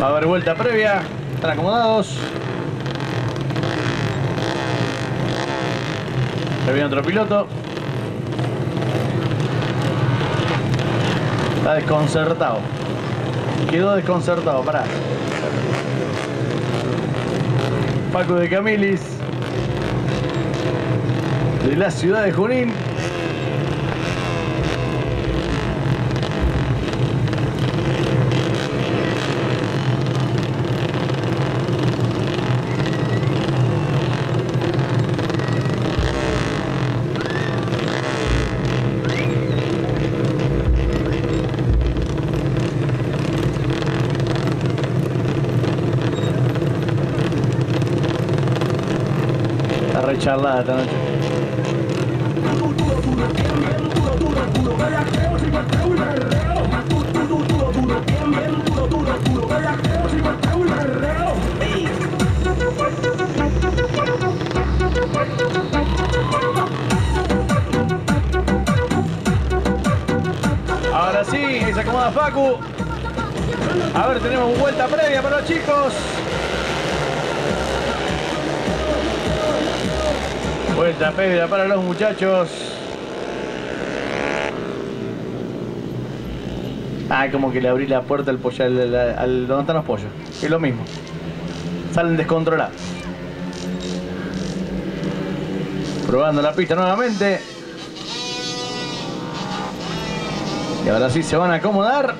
Va a haber vuelta previa. Están acomodados. Se viene otro piloto. Está desconcertado. Quedó desconcertado, pará. Paco de Camilis. De la ciudad de Junín. Recharlada esta noche. Ahora sí, se acomoda Facu. A ver, tenemos vuelta previa para los chicos. Vuelta previa para los muchachos. Ah, como que le abrí la puerta al pollo, al- al- donde están los pollos. Es lo mismo. Salen descontrolados. Probando la pista nuevamente. Y ahora sí se van a acomodar.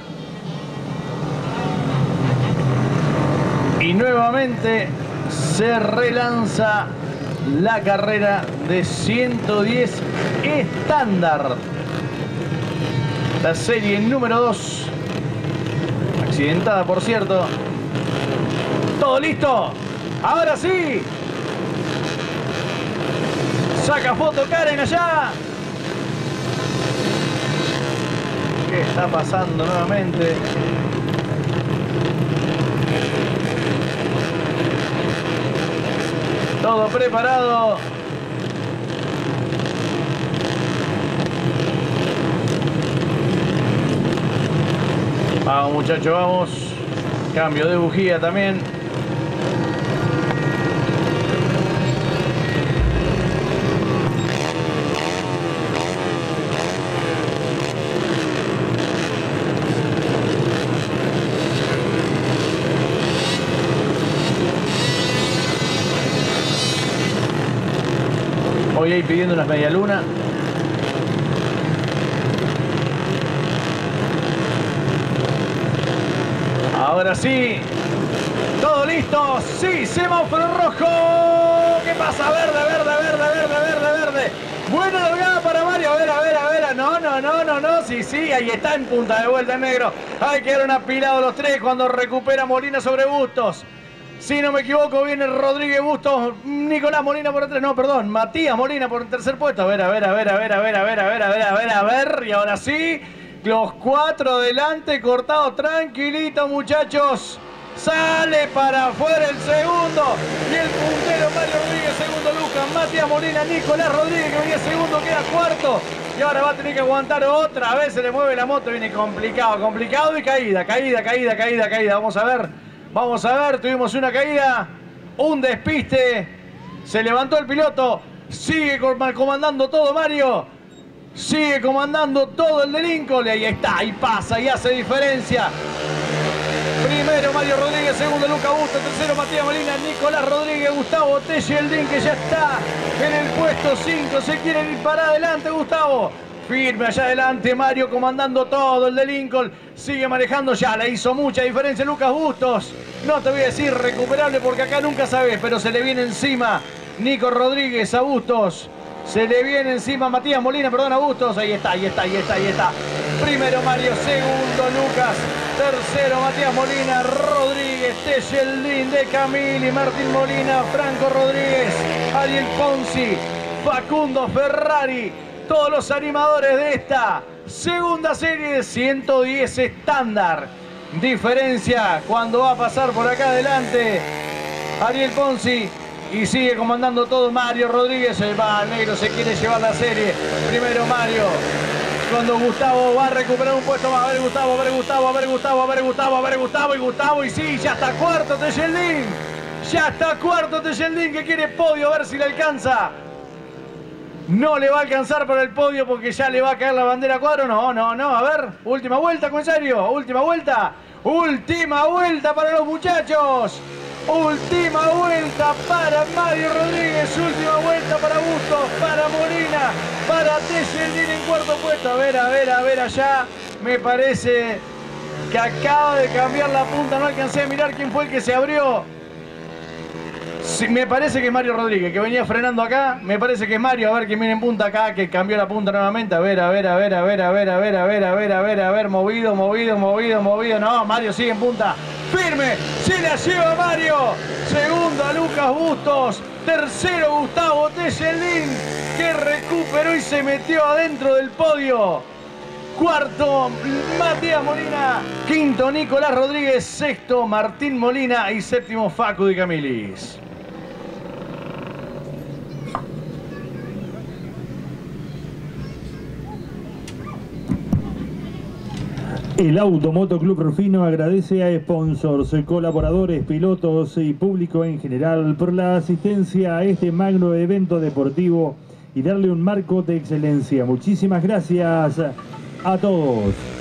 Y nuevamente se relanza la carrera de 110 estándar. La serie número 2. Accidentada, por cierto. ¿Todo listo? Ahora sí. Saca foto Karen allá. ¿Qué está pasando nuevamente? Todo preparado. Vamos muchachos, vamos. Cambio de bujía también. Hoy ahí pidiendo unas medialunas. Ahora sí. ¿Todo listo? Sí, semáforo rojo. ¿Qué pasa? Verde, verde, verde, verde, verde, verde. Buena largada para Mario. A ver, a ver, a ver. No, no, no, no, no. Sí, sí, ahí está en punta de vuelta en negro. Ahí quedaron apilados los tres cuando recupera Molina sobre Bustos. Si no me equivoco, viene Rodríguez Bustos, Nicolás Molina por atrás, no, perdón, Matías Molina por el tercer puesto. A ver, a ver, a ver, a ver, a ver, a ver, a ver, a ver, a ver, a ver. Y ahora sí, los cuatro adelante, cortados, tranquilitos, muchachos. Sale para afuera el segundo. Y el puntero Mario Rodríguez, segundo Lucas, Matías Molina, Nicolás Rodríguez, que venía segundo, queda cuarto. Y ahora va a tener que aguantar otra vez, se le mueve la moto, viene complicado, complicado y caída, caída, caída, caída, caída. Vamos a ver. Vamos a ver, tuvimos una caída, un despiste, se levantó el piloto, sigue com- comandando todo Mario, sigue comandando todo el de Lincoln, y ahí está, ahí pasa, y hace diferencia. Primero Mario Rodríguez, segundo Luca Busto, tercero Matías Molina, Nicolás Rodríguez, Gustavo Tejeldín que ya está en el puesto 5, se quiere ir para adelante Gustavo. Firme allá adelante, Mario comandando todo, el de Lincoln sigue manejando ya, le hizo mucha diferencia Lucas Bustos. No te voy a decir recuperable porque acá nunca sabes, pero se le viene encima Nico Rodríguez a Bustos. Se le viene encima Matías Molina, perdón, a Bustos. Ahí está, ahí está, ahí está, ahí está. Primero Mario, segundo Lucas, tercero Matías Molina, Rodríguez, Tejeldín de Camili, Martín Molina, Franco Rodríguez, Ariel Ponzi, Facundo Ferrari, todos los animadores de esta segunda serie de 110 estándar. Diferencia cuando va a pasar por acá adelante Ariel Ponzi y sigue comandando todo Mario Rodríguez. El va negro, se quiere llevar la serie. Primero Mario. cuando Gustavo va a recuperar un puesto más. A ver Gustavo, a ver Gustavo, a ver Gustavo, a ver Gustavo, a ver Gustavo y Gustavo. Y sí, ya está cuarto Tejeldín. Ya está cuarto Tejeldín que quiere podio, a ver si le alcanza. No le va a alcanzar para el podio porque ya le va a caer la bandera cuadro. No, no, no. A ver, última vuelta, comisario. Última vuelta. Última vuelta para los muchachos. Última vuelta para Mario Rodríguez. Última vuelta para Bustos, para Molina, para Tejeldín en cuarto puesto. A ver, a ver, a ver allá. Me parece que acaba de cambiar la punta. No alcancé a mirar quién fue el que se abrió me parece que Mario Rodríguez, que venía frenando acá. Me parece que Mario, a ver quién viene en punta acá, que cambió la punta nuevamente. A ver, a ver, a ver, a ver, a ver, a ver, a ver, a ver, a ver, a ver, movido, movido, movido, movido. No, Mario sigue en punta. Firme, se la lleva Mario. Segundo Lucas Bustos. Tercero Gustavo Tejelín, que recuperó y se metió adentro del podio. Cuarto, Matías Molina. Quinto, Nicolás Rodríguez. Sexto, Martín Molina. Y séptimo, Facu de Camilis. El Automoto Club Rufino agradece a sponsors, colaboradores, pilotos y público en general por la asistencia a este magno evento deportivo y darle un marco de excelencia. Muchísimas gracias a todos.